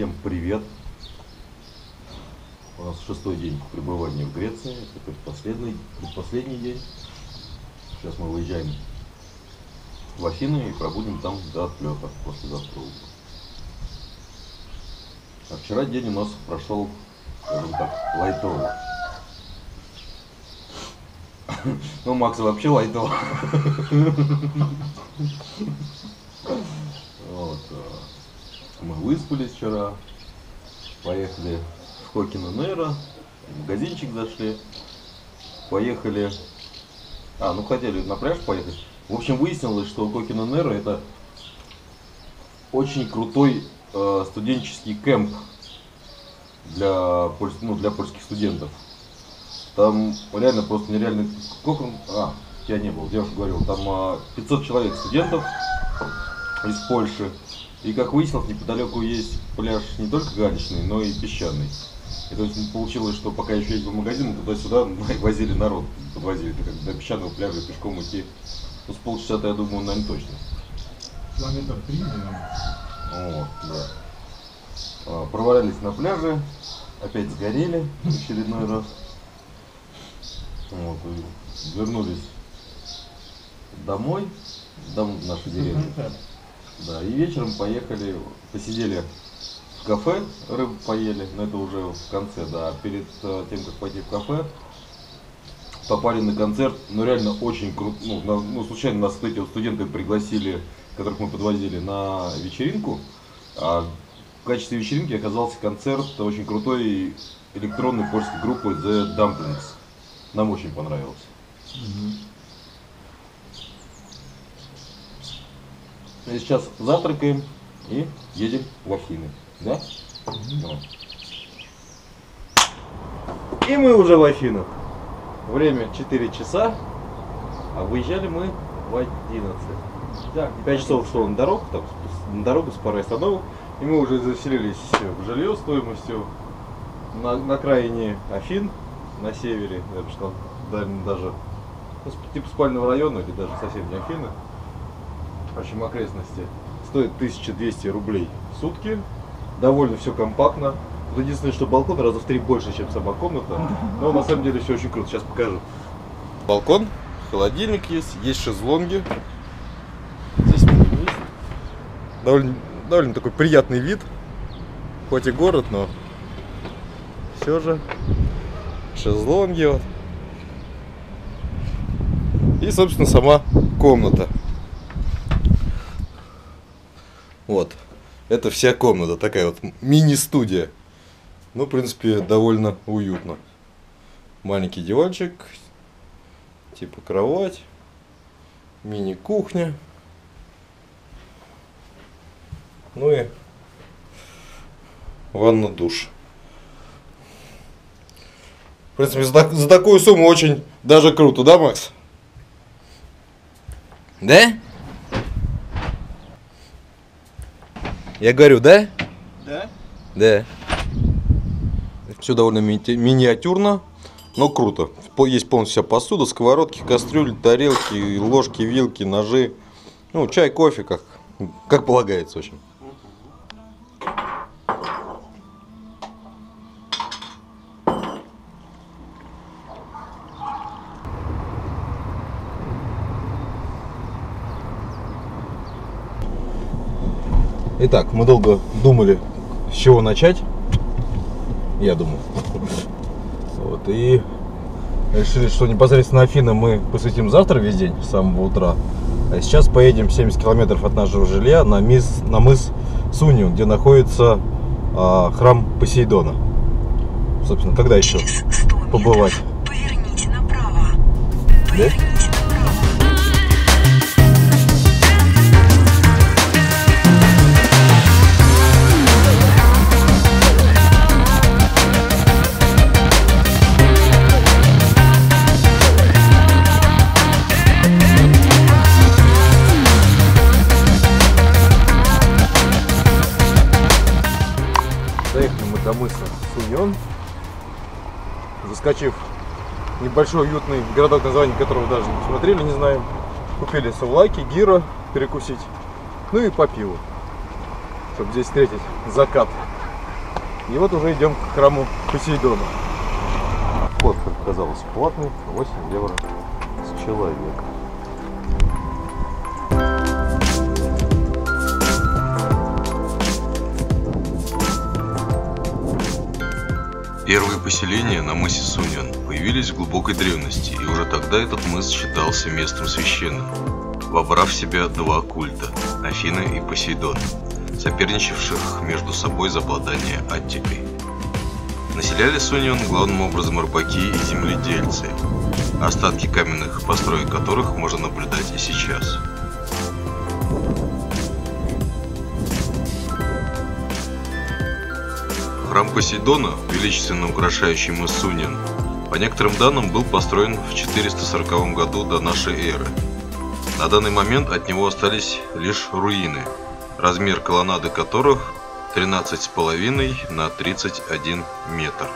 Всем привет! У нас шестой день пребывания в Греции. Это предпоследний, предпоследний день. Сейчас мы выезжаем в Афины и пробудем там до отлета после завтра. А вчера день у нас прошел, скажем так, лайтово. Ну, Макс вообще лайтово. Мы выспались вчера, поехали в Хокино Нейро, в магазинчик зашли, поехали, а, ну хотели на пляж поехать. В общем, выяснилось, что Хокино Нейро это очень крутой э, студенческий кемп для, польс- ну, для польских студентов. Там реально просто нереально... Сколько... А, я не был, девушка говорила, там а, 500 человек студентов из Польши. И как выяснилось, неподалеку есть пляж не только галечный, но и песчаный. И то есть получилось, что пока еще ездил в магазин, туда-сюда возили народ, подвозили. Это как до песчаного пляжа пешком идти. Ну, с полчаса-то, я думаю, наверное, точно. Километр три, наверное. Вот, да. А, Провалялись на пляже, опять сгорели в очередной раз. Вот, и вернулись домой, дом в нашу деревню. Да, и вечером поехали, посидели в кафе, рыбу поели, но это уже в конце, да. Перед э, тем, как пойти в кафе, попали на концерт, ну реально очень круто, ну, на- ну, случайно нас эти вот студенты пригласили, которых мы подвозили на вечеринку, а в качестве вечеринки оказался концерт очень крутой электронной польской группы The Dumplings. Нам очень понравилось. И сейчас завтракаем и едем в Афины. Да? Вот. И мы уже в Афинах. Время 4 часа, а выезжали мы в 11. Да, 5 часов шло на дорогу, там, на дорогу с парой остановок, и мы уже заселились в жилье стоимостью на, на окраине Афин, на севере, я бы сказал, да- даже ну, типа спального района или даже совсем не Афины. В общем, окрестности. Стоит 1200 рублей в сутки. Довольно все компактно. Тут единственное, что балкон раза в три больше, чем сама комната. Но на самом деле все очень круто. Сейчас покажу. Балкон, холодильник есть, есть шезлонги. Здесь есть довольно, довольно такой приятный вид. Хоть и город, но все же шезлонги вот. И, собственно, сама комната. Вот. Это вся комната, такая вот мини-студия. Ну, в принципе, довольно уютно. Маленький диванчик, типа кровать, мини-кухня. Ну и ванна-душ. В принципе, за, за такую сумму очень даже круто, да, Макс? Да? Я говорю, да? Да? Да. Все довольно ми- миниатюрно, но круто. Есть полностью вся посуда, сковородки, кастрюли, тарелки, ложки, вилки, ножи. Ну, чай, кофе, как, как полагается, в общем. Итак, мы долго думали, с чего начать. Я думал. Вот, и решили, что непосредственно Афины мы посвятим завтра весь день, с самого утра. А сейчас поедем 70 километров от нашего жилья на, мис, на мыс Сунью, где находится а, храм Посейдона. Собственно, когда еще Через 100 метров побывать? Поверните направо. Да? Заскочив в небольшой уютный городок, название которого даже не посмотрели, не знаем. Купили сувлаки, гиро перекусить. Ну и по пиву. Чтобы здесь встретить закат И вот уже идем к храму Посейдона. Вход, как оказалось, платный, 8 евро с человека. Первые поселения на мысе Суньон появились в глубокой древности, и уже тогда этот мыс считался местом священным, вобрав в себя два культа – Афины и Посейдон, соперничавших между собой за обладание Аттикой. Населяли Суньон главным образом рыбаки и земледельцы, остатки каменных построек которых можно наблюдать и сейчас – Храм Посейдона, величественно украшающий мыс Суньян, по некоторым данным был построен в 440 году до нашей эры. На данный момент от него остались лишь руины, размер колоннады которых 13,5 на 31 метр.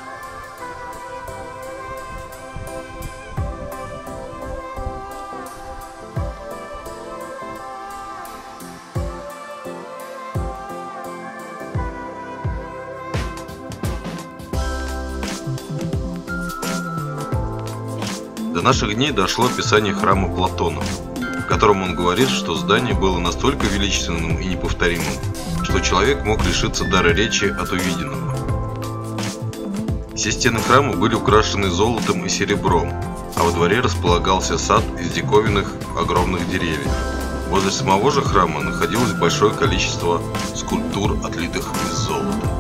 До наших дней дошло описание храма Платона, в котором он говорит, что здание было настолько величественным и неповторимым, что человек мог лишиться дара речи от увиденного. Все стены храма были украшены золотом и серебром, а во дворе располагался сад из диковинных огромных деревьев. Возле самого же храма находилось большое количество скульптур, отлитых из золота.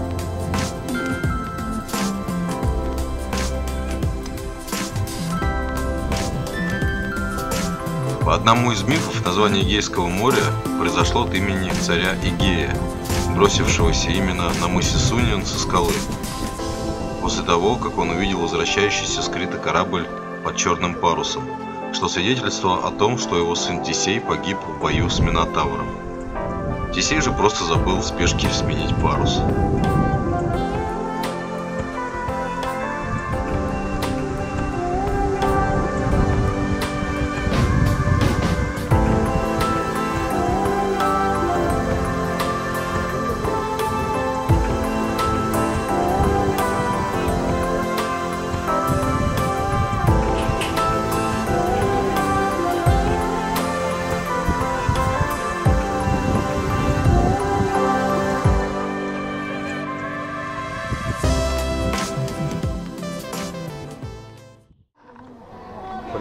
По одному из мифов название Эгейского моря произошло от имени царя Игея, бросившегося именно на мысе Суньян со скалы. После того, как он увидел возвращающийся скрытый корабль под черным парусом, что свидетельствовало о том, что его сын Тисей погиб в бою с Минотавром. Тисей же просто забыл в спешке сменить парус.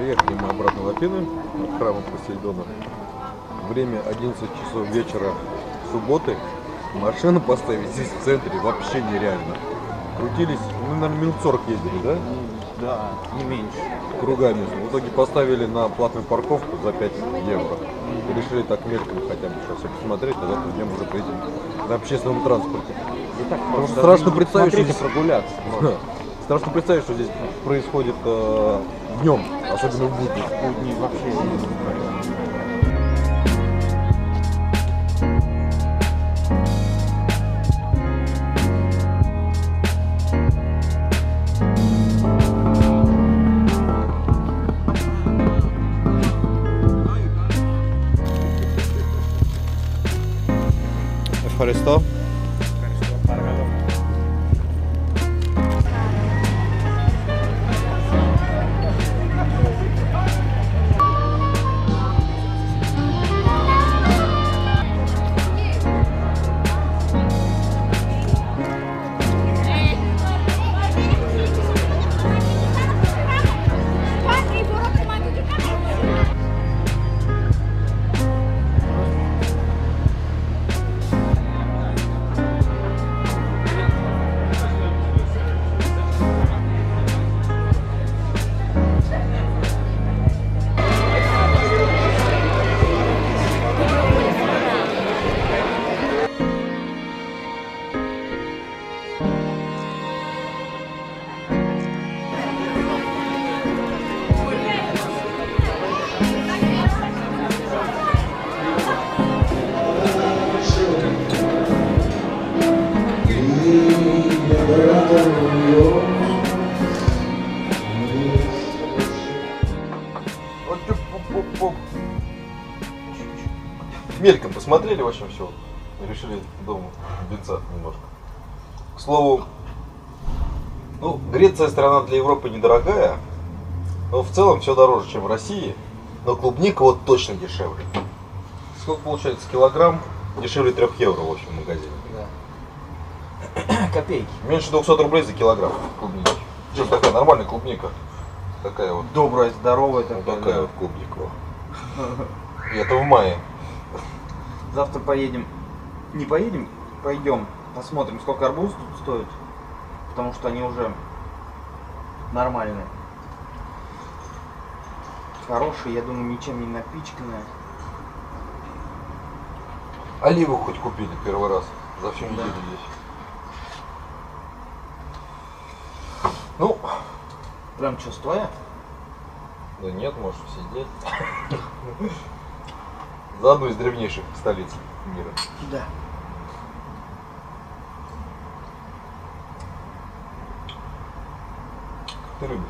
Приехали мы обратно в Афины, от храма Посейдона. Время 11 часов вечера субботы. Машину поставить здесь в центре вообще нереально. Крутились, ну, наверное, минут 40 ездили, да? Да, не меньше. Кругами. В итоге поставили на платную парковку за 5 евро. Решили так мельком хотя бы сейчас все посмотреть, а завтра днем уже поедем на общественном транспорте. И так Потому что страшно представить, что здесь- прогуляться. Страшно представить, что здесь происходит э, днем, особенно в будни. В будни вообще не Христос. Посмотрели, в общем, все. Решили дома биться немножко. К слову, Ну, Греция страна для Европы недорогая, но в целом все дороже, чем в России. Но клубника вот точно дешевле. Сколько получается килограмм? Дешевле 3 евро в общем в магазине. Да. Копейки. Меньше 200 рублей за килограмм клубники. Причем такая нормальная клубника. Такая вот. Добрая, здоровая Вот такая. такая да. вот клубника. И это в мае. Завтра поедем. Не поедем, пойдем. Посмотрим, сколько арбуз тут стоит. Потому что они уже нормальные. Хорошие, я думаю, ничем не напичканные. Оливу хоть купили первый раз за всю неделю здесь. Ну, Прям что, стоя? да нет, можешь сидеть. За одну из древнейших столиц мира. Да. Ты любишь?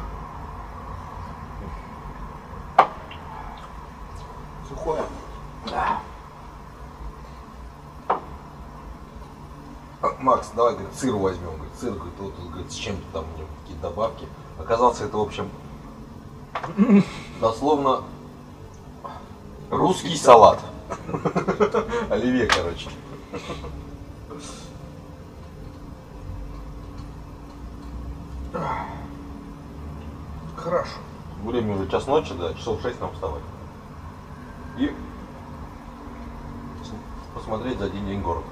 Сухое? Да. А, Макс, давай, говорит, сыр возьмем. Говорит, сыр, говорит, вот, говорит, с чем-то там у него какие-то добавки. Оказался это, в общем, дословно русский салат. Оливье, короче. Хорошо. Время уже час ночи, да, часов шесть нам вставать. И посмотреть за один день город.